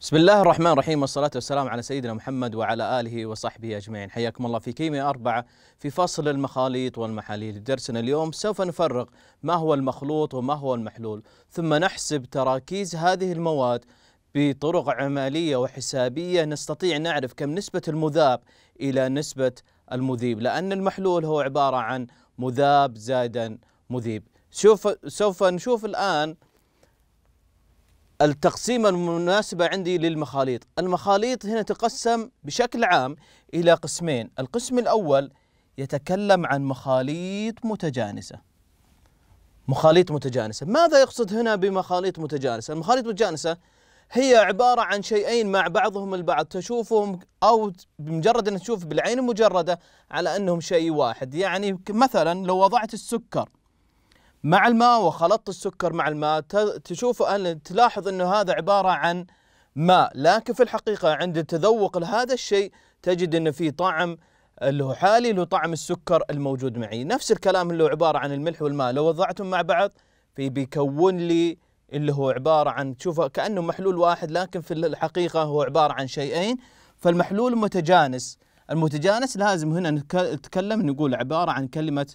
بسم الله الرحمن الرحيم والصلاة والسلام على سيدنا محمد وعلى آله وصحبه أجمعين حياكم الله في كيمياء أربعة في فصل المخاليط والمحاليل درسنا اليوم سوف نفرق ما هو المخلوط وما هو المحلول ثم نحسب تراكيز هذه المواد بطرق عملية وحسابية نستطيع نعرف كم نسبة المذاب إلى نسبة المذيب لأن المحلول هو عبارة عن مذاب زائدا مذيب شوف سوف نشوف الآن التقسيمة المناسبة عندي للمخاليط. المخاليط هنا تقسم بشكل عام إلى قسمين. القسم الأول يتكلم عن مخاليط متجانسة. مخاليط متجانسة. ماذا يقصد هنا بمخاليط متجانسة؟ المخاليط المتجانسة هي عبارة عن شيئين مع بعضهم البعض. تشوفهم أو بمجرد أن تشوف بالعين المجردة على أنهم شيء واحد. يعني مثلا لو وضعت السكر مع الماء وخلطت السكر مع الماء. تشوف أن تلاحظ أنه هذا عبارة عن ماء لكن في الحقيقة عند التذوق لهذا الشيء تجد أنه في طعم اللي هو حالي اللي هو طعم السكر الموجود معي. نفس الكلام اللي هو عبارة عن الملح والماء. لو وضعتهم مع بعض في بيكون لي اللي هو عبارة عن تشوفه كأنه محلول واحد لكن في الحقيقة هو عبارة عن شيئين. فالمحلول متجانس. المتجانس لازم هنا نتكلم نقول عبارة عن كلمة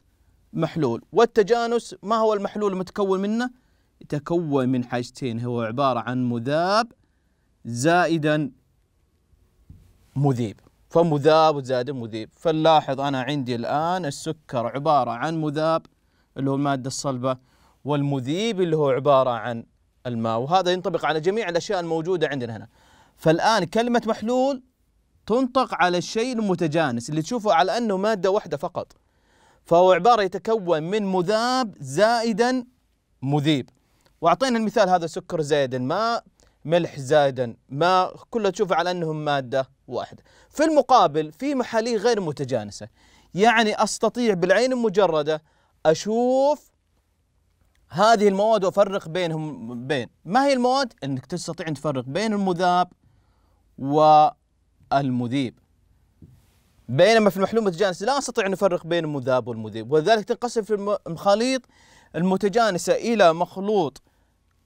محلول. والتجانس ما هو المحلول المتكون منه؟ يتكون من حاجتين. هو عبارة عن مذاب زائدا مذيب. فمذاب وزائد مذيب. فنلاحظ أنا عندي الآن السكر عبارة عن مذاب اللي هو المادة الصلبة والمذيب اللي هو عبارة عن الماء. وهذا ينطبق على جميع الأشياء الموجودة عندنا هنا. فالآن كلمة محلول تنطق على الشيء المتجانس اللي تشوفه على أنه مادة واحدة فقط. فهو عبارة يتكون من مذاب زائدا مذيب. وأعطينا المثال هذا سكر زائدا ماء ملح زائدا ماء كلها تشوف على أنهم مادة واحدة. في المقابل في محاليل غير متجانسة. يعني أستطيع بالعين المجردة أشوف هذه المواد وأفرق بينهم بين. ما هي المواد؟ أنك تستطيع أن تفرق بين المذاب والمذيب. بينما في المحلول المتجانس لا استطيع أن افرق بين المذاب والمذيب. ولذلك تنقسم في المخاليط المتجانسه إلى مخلوط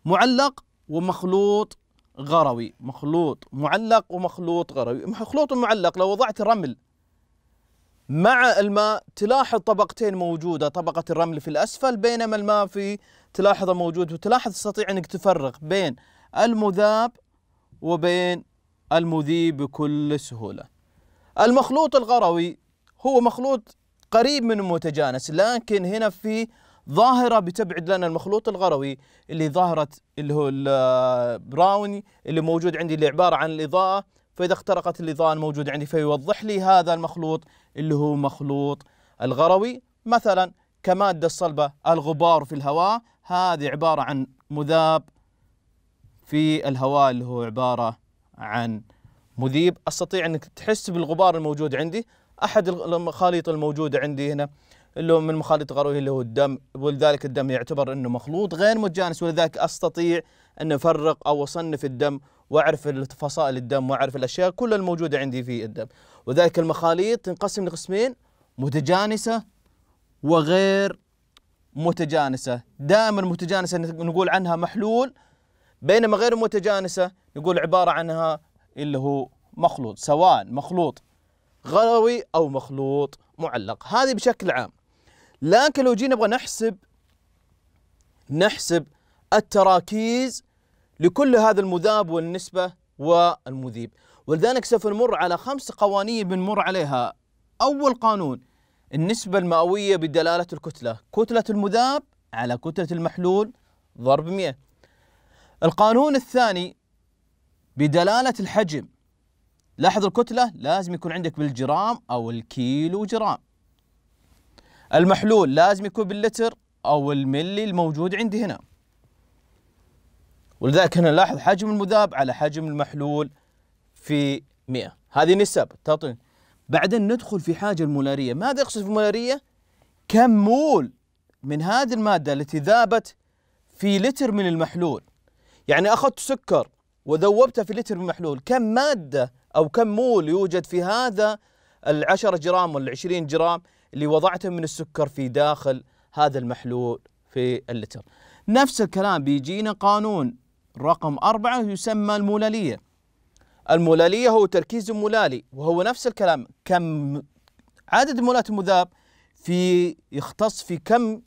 معلق ومخلوط غروي. مخلوط معلق ومخلوط غروي. مخلوط معلق لو وضعت رمل مع الماء تلاحظ طبقتين موجودة طبقة الرمل في الأسفل بينما الماء في تلاحظه موجود. وتلاحظ تستطيع أنك تفرق بين المذاب وبين المذيب بكل سهولة. المخلوط الغروي هو مخلوط قريب من المتجانس لكن هنا في ظاهرة بتبعد لنا المخلوط الغروي اللي ظاهرة اللي هو البراوني اللي موجود عندي اللي عبارة عن الإضاءة. فإذا اخترقت الإضاءة الموجودة عندي فيوضح لي هذا المخلوط اللي هو مخلوط الغروي. مثلا كمادة الصلبة الغبار في الهواء هذه عبارة عن مذاب في الهواء اللي هو عبارة عن مذيب. أستطيع أنك تحس بالغبار الموجود عندي. أحد المخاليط الموجودة عندي هنا اللي هو من مخاليط غرويه اللي هو الدم. ولذلك الدم يعتبر إنه مخلوط غير متجانس. ولذلك أستطيع أن أفرق أو أصنف الدم وأعرف فصائل الدم وأعرف الأشياء كلها الموجودة عندي في الدم. وذلك المخاليط تنقسم لقسمين متجانسة وغير متجانسة. دائما المتجانسه نقول عنها محلول بينما غير المتجانسه نقول عبارة عنها اللي هو مخلوط سواء مخلوط غروي أو مخلوط معلق. هذه بشكل عام. لكن لو جينا نبغى نحسب نحسب التراكيز لكل هذا المذاب والنسبة والمذيب. ولذلك سوف نمر على خمس قوانين بنمر عليها. أول قانون النسبة المئوية بدلالة الكتلة. كتلة المذاب على كتلة المحلول ضرب 100 القانون الثاني بدلالة الحجم. لاحظ الكتلة؟ لازم يكون عندك بالجرام أو الكيلو جرام. المحلول؟ لازم يكون باللتر أو الملي الموجود عندي هنا. ولذلك هنا لاحظ حجم المذاب على حجم المحلول في 100 هذه نسب. تعطيني. بعدين ندخل في حاجة المولارية. ماذا يقصد في المولارية؟ كم مول من هذه المادة التي ذابت في لتر من المحلول؟ يعني أخذت سكر وذوبته في لتر محلول كم مادة أو كم مول يوجد في هذا العشرة جرام ولا جرام اللي وضعته من السكر في داخل هذا المحلول في اللتر؟ نفس الكلام بيجينا قانون رقم أربعة يسمى المولالية. المولالية هو تركيز مولالي وهو نفس الكلام. كم عدد مولات المذاب في يختص في كم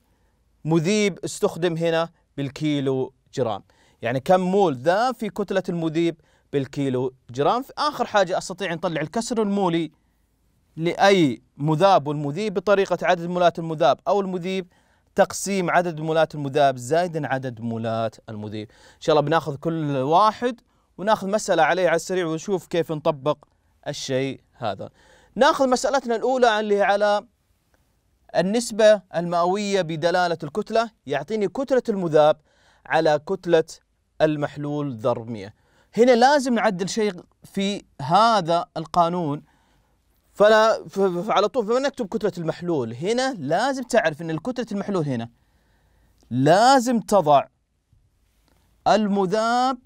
مذيب استخدم هنا بالكيلو جرام؟ يعني كم مول ذاب في كتلة المذيب بالكيلو. جرام آخر حاجة أستطيع أن أطلع الكسر المولي لأي مذاب والمذيب بطريقة عدد مولات المذاب أو المذيب تقسيم عدد مولات المذاب زائدا عدد مولات المذيب. إن شاء الله بناخذ كل واحد وناخذ مسألة عليه على السريع ونشوف كيف نطبق الشيء هذا. ناخذ مسألتنا الأولى اللي على النسبة المئوية بدلالة الكتلة. يعطيني كتلة المذاب على كتلة المحلول ضرب 100 هنا لازم نعدل شيء في هذا القانون. فلا فعلى طول فما نكتب كتلة المحلول. هنا لازم تعرف إن الكتلة المحلول هنا لازم تضع المذاب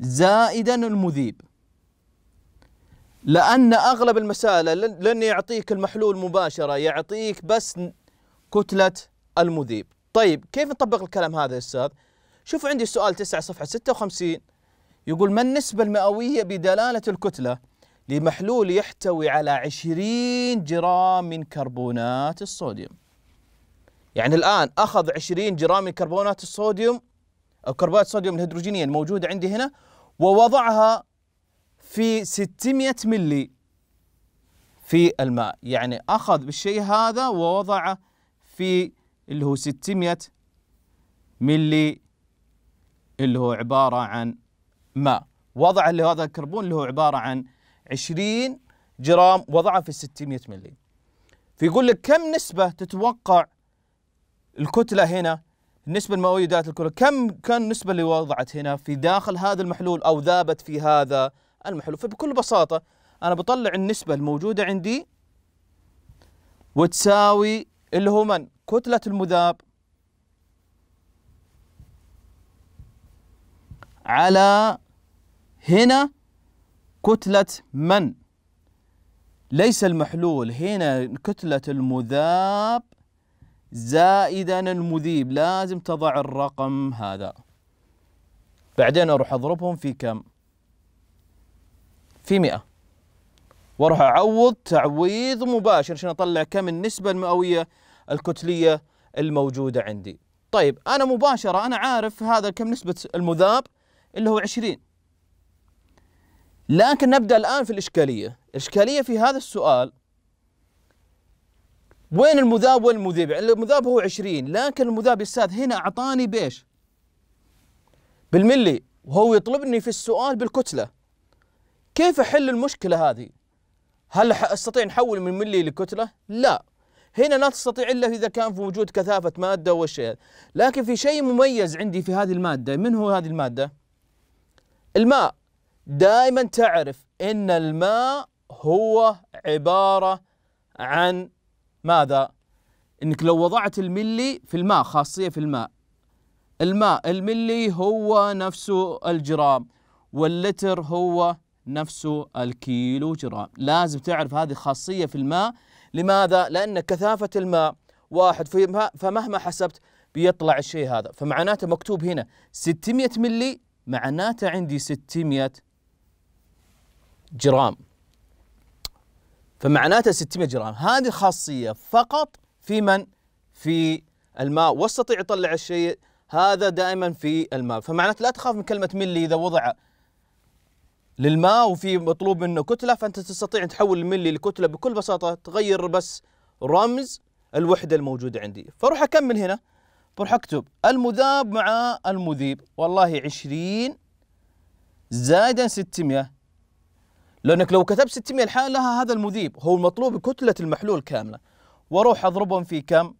زائدا المذيب. لأن أغلب المسائل لن يعطيك المحلول مباشرة يعطيك بس كتلة المذيب. طيب كيف نطبق الكلام هذا يا أستاذ؟ شوف عندي السؤال 9 صفحة 56 يقول ما النسبة المئوية بدلالة الكتلة لمحلول يحتوي على 20 جرام من كربونات الصوديوم؟ يعني الآن أخذ 20 جرام من كربونات الصوديوم أو كربونات الصوديوم الهيدروجينية الموجودة عندي هنا ووضعها في 600 ملي في الماء. يعني أخذ بالشيء هذا ووضعه في اللي هو 600 ملي اللي هو عبارة عن ماء وضع اللي هذا الكربون اللي هو عبارة عن 20 جرام وضعه في 600 ملي فيقول لك كم نسبة تتوقع الكتلة هنا النسبة المئوية ذات الكتلة كم كان النسبة اللي وضعت هنا في داخل هذا المحلول أو ذابت في هذا المحلول؟ فبكل بساطة أنا بطلع النسبة الموجودة عندي وتساوي اللي هو من؟ كتلة المذاب على هنا كتلة من؟ ليس المحلول. هنا كتلة المذاب زائدا المذيب. لازم تضع الرقم هذا. بعدين أروح أضربهم في كم؟ في 100 وأروح أعوض تعويض مباشر عشان أطلع كم النسبة المئوية الكتلية الموجودة عندي. طيب أنا مباشرة أنا عارف هذا كم نسبة المذاب؟ اللي هو 20 لكن نبدأ الآن في الإشكالية. الإشكالية في هذا السؤال وين المذاب وين المذيب؟ المذاب هو 20 لكن المذاب أستاذ هنا أعطاني بإيش؟ بالملي. وهو يطلبني في السؤال بالكتلة. كيف أحل المشكلة هذه؟ هل أستطيع نحول من ملي لكتلة؟ لا. هنا لا تستطيع إلا إذا كان في وجود كثافة مادة والشيء لكن في شيء مميز عندي في هذه المادة. من هو هذه المادة؟ الماء. دائما تعرف إن الماء هو عبارة عن ماذا؟ إنك لو وضعت الملي في الماء خاصية في الماء. الماء الملي هو نفسه الجرام واللتر هو نفسه الكيلو جرام لازم تعرف هذه خاصية في الماء. لماذا؟ لأن كثافة الماء واحد فمهما حسبت بيطلع الشيء هذا. فمعناته مكتوب هنا 600 ملي معناته عندي 600 جرام. فمعناته 600 جرام. هذه خاصية فقط في من؟ في الماء. واستطيع اطلع الشيء هذا دائما في الماء. فمعناته لا تخاف من كلمة ملي إذا وضع للماء وفي مطلوب منه كتلة فأنت تستطيع أن تحول الملي لكتلة بكل بساطة تغير بس رمز الوحدة الموجودة عندي. فاروح أكمل هنا. بروح أكتب. المذاب مع المذيب. والله 20 زائدا 600 لأنك لو كتبت 600 لحالها هذا المذيب. هو المطلوب كتله المحلول كاملة. وأروح أضربهم في كم؟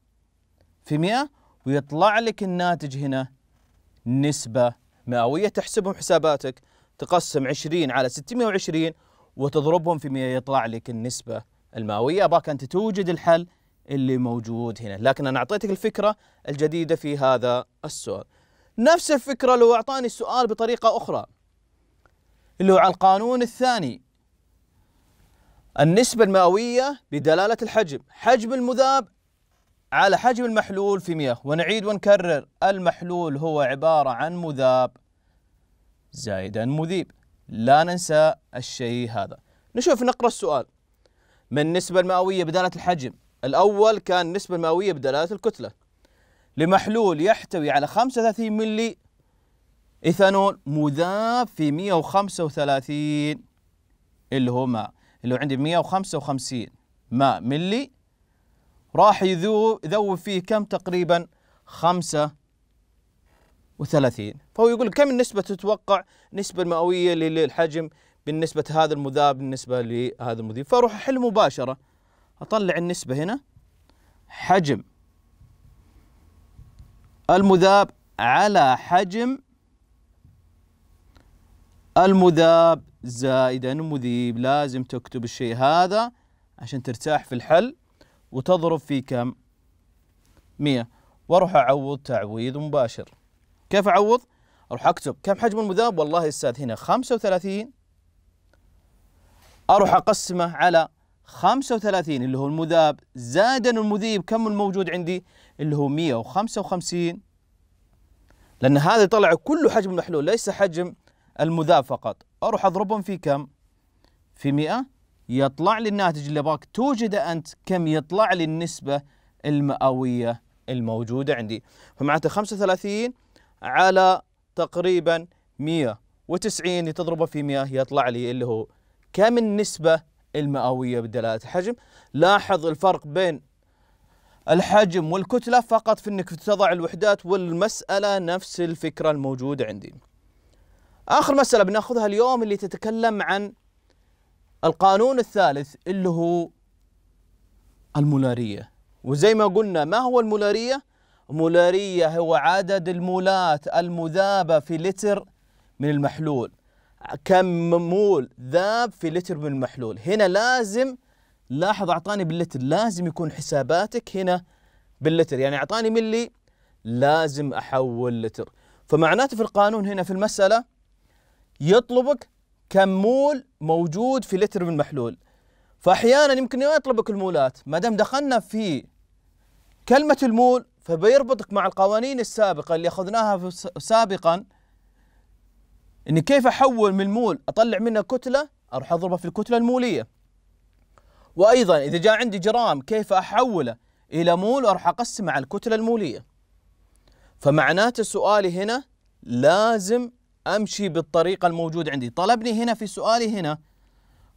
في 100 ويطلع لك الناتج هنا. نسبة مئوية. تحسبهم حساباتك. تقسم 20 على 620 وتضربهم في 100 يطلع لك النسبة المئوية. أباك أنت توجد الحل. اللي موجود هنا. لكن أنا أعطيتك الفكرة الجديدة في هذا السؤال. نفس الفكرة لو أعطاني السؤال بطريقة أخرى. اللي هو على القانون الثاني. النسبة المئوية بدلالة الحجم. حجم المذاب على حجم المحلول في 100 ونعيد ونكرر. المحلول هو عبارة عن مذاب زائدا مذيب. لا ننسى الشيء هذا. نشوف نقرأ السؤال. من النسبة المئوية بدالة الحجم؟ الأول كان النسبة المئوية بدلالة الكتلة. لمحلول يحتوي على 35 ملي إيثانول مذاب في 135 اللي هو ماء. اللي هو عندي 155 ماء ملي راح يذوب يذوب فيه كم تقريبا؟ 35 فهو يقول كم النسبة تتوقع نسبة المئوية للحجم بالنسبة هذا المذاب بالنسبة لهذا المذيب فأروح احل مباشرة. أطلع النسبة هنا. حجم المذاب على حجم المذاب زائدا المذيب لازم تكتب الشيء هذا عشان ترتاح في الحل. وتضرب في كم؟ 100 وأروح أعوض تعويض مباشر. كيف أعوض؟ أروح أكتب كم حجم المذاب؟ والله يا أستاذ هنا 35 أروح أقسمه على 35 اللي هو المذاب. زائدا المذيب كم الموجود عندي؟ اللي هو 155 لأن هذا يطلع كله حجم المحلول ليس حجم المذاب فقط. أروح أضربهم في كم؟ في 100 يطلع لي الناتج اللي أبغاك. توجد أنت كم يطلع لي النسبة المئوية الموجودة عندي. فمعناته 35 على تقريبا 190 تضربه في 100 يطلع لي اللي هو كم النسبة المئوية بدلالة الحجم. لاحظ الفرق بين الحجم والكتلة فقط في إنك تضع الوحدات والمسألة نفس الفكرة الموجودة عندي. آخر مسألة بناخذها اليوم اللي تتكلم عن القانون الثالث اللي هو المولارية. وزي ما قلنا ما هو المولارية؟ مولارية هو عدد المولات المذابة في لتر من المحلول. كم مول ذاب في لتر من المحلول. هنا لازم لاحظ أعطاني باللتر لازم يكون حساباتك هنا باللتر. يعني أعطاني ملي لازم أحول لتر. فمعناته في القانون هنا في المسألة يطلبك كم مول موجود في لتر من المحلول. فأحيانا يمكن يطلبك المولات. ما دام دخلنا في كلمة المول فبيربطك مع القوانين السابقة اللي أخذناها سابقا. إني كيف أحول من مول أطلع منها كتلة؟ أروح أضربها في الكتلة المولية. وأيضا إذا جاء عندي جرام كيف أحوله؟ إلى مول وأروح اقسمه على الكتلة المولية. فمعناته سؤالي هنا لازم أمشي بالطريقة الموجودة عندي. طلبني هنا في سؤالي هنا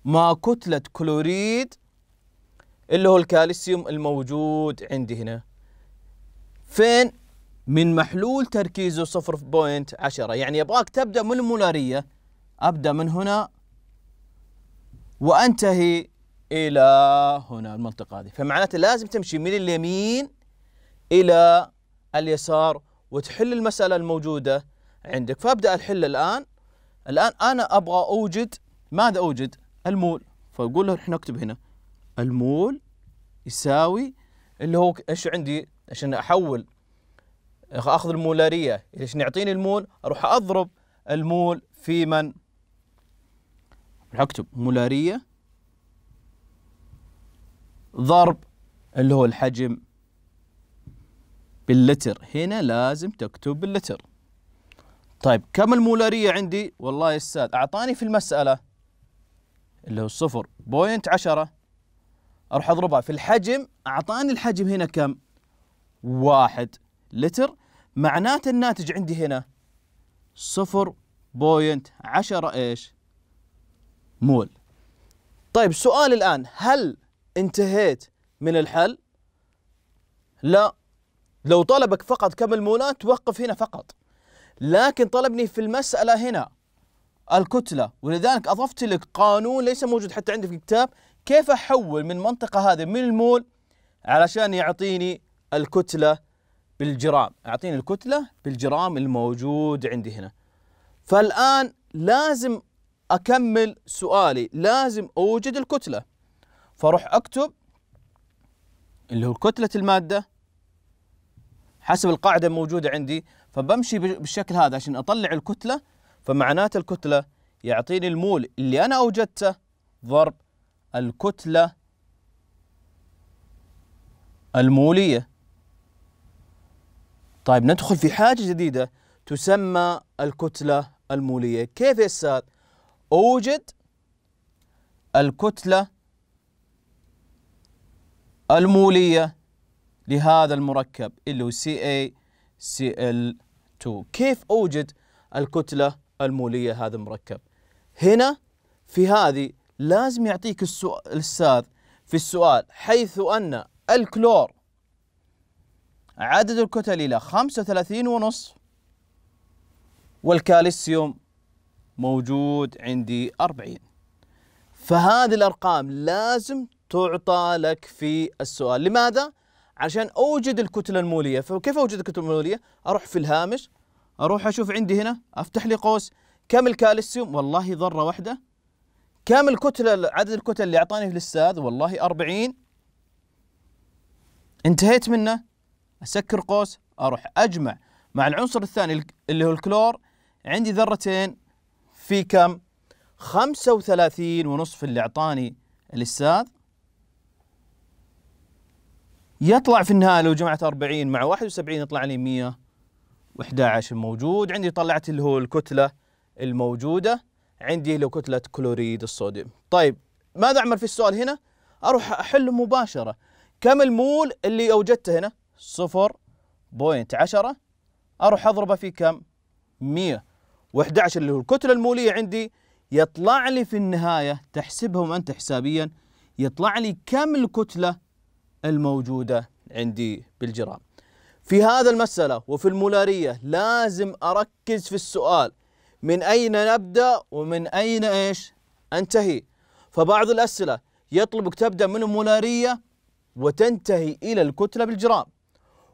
ما كتلة كلوريد اللي هو الكالسيوم الموجود عندي هنا. فين؟ من محلول تركيزه 0.10 يعني يبغاك تبدأ من المولارية أبدأ من هنا وأنتهي إلى هنا المنطقة هذه. فمعناته لازم تمشي من اليمين إلى اليسار وتحل المسألة الموجودة عندك. فأبدأ الحل الآن. الآن أنا أبغى أوجد ماذا أوجد؟ المول. فأقول له إحنا نكتب هنا. المول يساوي اللي هو إيش عندي؟ عشان أحول أخذ المولارية. عشان يعطيني المول؟ أروح أضرب المول في من؟ راح اكتب مولارية. ضرب اللي هو الحجم باللتر. هنا لازم تكتب باللتر. طيب كم المولارية عندي؟ والله أستاذ أعطاني في المسألة اللي هو صفر بوينت عشرة. أروح أضربها في الحجم. أعطاني الحجم هنا كم؟ واحد. لتر معناته الناتج عندي هنا صفر بوينت عشرة إيش؟ مول. طيب سؤال الآن هل انتهيت من الحل؟ لا. لو طلبك فقط كم المولات توقف هنا فقط. لكن طلبني في المسألة هنا الكتلة. ولذلك أضفت لك قانون ليس موجود حتى عندي في الكتاب. كيف أحول من منطقة هذه من المول علشان يعطيني الكتلة بالجرام. أعطيني الكتلة بالجرام الموجود عندي هنا. فالآن لازم أكمل سؤالي. لازم أوجد الكتلة. فأروح أكتب اللي هو كتلة المادة حسب القاعدة الموجودة عندي. فبمشي بالشكل هذا عشان أطلع الكتلة. فمعناته الكتلة يعطيني المول اللي أنا أوجدته ضرب الكتلة المولية. طيب ندخل في حاجة جديدة تسمى الكتلة المولية. كيف يا أستاذ؟ أوجد الكتلة المولية لهذا المركب اللي هو CaCl2 كيف أوجد الكتلة المولية هذا المركب؟ هنا في هذه لازم يعطيك السؤال الأستاذ في السؤال حيث أن الكلور عدد الكتل إلى 35 ونصف والكالسيوم موجود عندي 40 فهذه الأرقام لازم تعطى لك في السؤال لماذا؟ عشان أوجد الكتلة المولية فكيف أوجد الكتلة المولية؟ أروح في الهامش أروح أشوف عندي هنا أفتح لي قوس كم الكالسيوم؟ والله ذرة واحدة كم الكتلة عدد الكتل اللي أعطاني في الأستاذ؟ والله 40 انتهيت منه أسكر قوس أروح أجمع. مع العنصر الثاني اللي هو الكلور عندي ذرتين في كم؟ 35 ونصف اللي أعطاني الأستاذ. يطلع في النهاية لو جمعت 40 مع 71 يطلع لي 111 موجود. عندي طلعت اللي هو الكتلة الموجودة. عندي له كتلة كلوريد الصوديوم. طيب ماذا أعمل في السؤال هنا؟ أروح أحل مباشرة. كم المول اللي أوجدته هنا؟ صفر بوينت عشرة. أروح أضربه في كم؟ 111 اللي هو الكتلة المولية عندي. يطلع لي في النهاية تحسبهم أنت حسابيا يطلع لي كم الكتلة الموجودة عندي بالجرام. في هذا المسألة وفي المولارية لازم أركز في السؤال. من أين نبدأ ومن أين إيش؟ أنتهي. فبعض الأسئلة يطلبك تبدأ من المولارية وتنتهي إلى الكتلة بالجرام.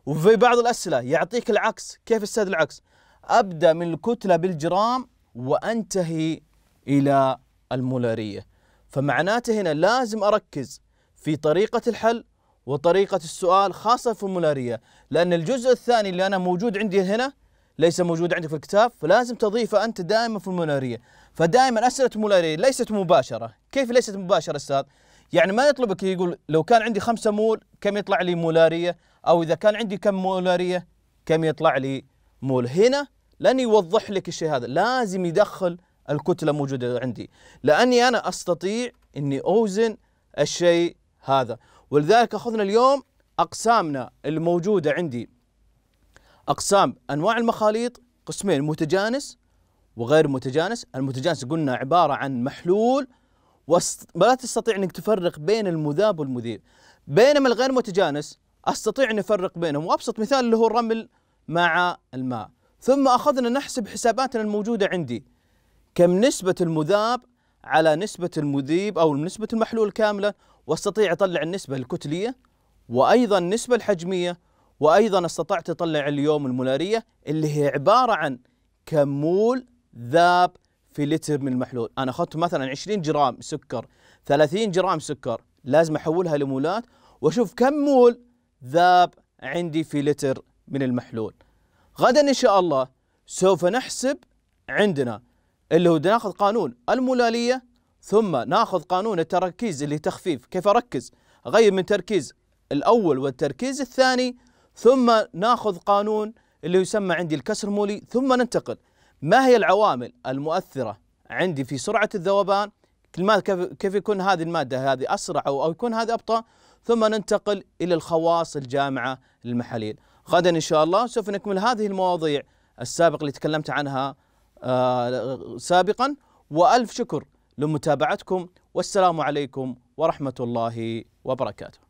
وفي بعض الأسئلة يعطيك العكس. كيف أستاذ العكس؟ أبدأ من الكتلة بالجرام وأنتهي إلى المولارية. فمعناته هنا لازم أركز في طريقة الحل وطريقة السؤال خاصة في المولارية. لأن الجزء الثاني اللي أنا موجود عندي هنا ليس موجود عندي في الكتاب فلازم تضيفه أنت دائما في المولارية. فدائما أسئلة المولارية ليست مباشرة. كيف ليست مباشرة أستاذ؟ يعني ما يطلبك يقول لو كان عندي خمسة مول كم يطلع لي مولارية؟ أو إذا كان عندي كم مولارية كم يطلع لي مول؟ هنا لن يوضح لك الشيء هذا. لازم يدخل الكتلة موجودة عندي. لأني أنا أستطيع أني أوزن الشيء هذا. ولذلك أخذنا اليوم أقسامنا الموجودة عندي. أقسام أنواع المخاليط قسمين متجانس وغير متجانس. المتجانس قلنا عبارة عن محلول ولا تستطيع أنك تفرق بين المذاب والمذيب. بينما الغير متجانس أستطيع أن أفرق بينهم وأبسط مثال اللي هو الرمل مع الماء. ثم أخذنا نحسب حساباتنا الموجودة عندي. كم نسبة المذاب على نسبة المذيب أو نسبة المحلول كاملة؟ وأستطيع أطلع النسبة الكتلية وأيضا النسبة الحجمية وأيضا أستطعت أطلع اليوم المولارية اللي هي عبارة عن كم مول ذاب في لتر من المحلول، أنا اخذت مثلا 20 جرام سكر 30 جرام سكر لازم أحولها لمولات وأشوف كم مول ذاب عندي في لتر من المحلول. غدا إن شاء الله سوف نحسب عندنا اللي هو ناخذ قانون المولالية ثم ناخذ قانون التركيز اللي تخفيف. كيف أركز؟ أغير من تركيز الأول والتركيز الثاني ثم ناخذ قانون اللي يسمى عندي الكسر مولي ثم ننتقل ما هي العوامل المؤثرة عندي في سرعة الذوبان؟ كيف يكون هذه المادة هذه أسرع أو يكون هذه أبطأ؟ ثم ننتقل إلى الخواص الجامعة للمحاليل غدا إن شاء الله سوف نكمل هذه المواضيع السابقه اللي تكلمت عنها آه سابقا. وألف شكر لمتابعتكم والسلام عليكم ورحمة الله وبركاته.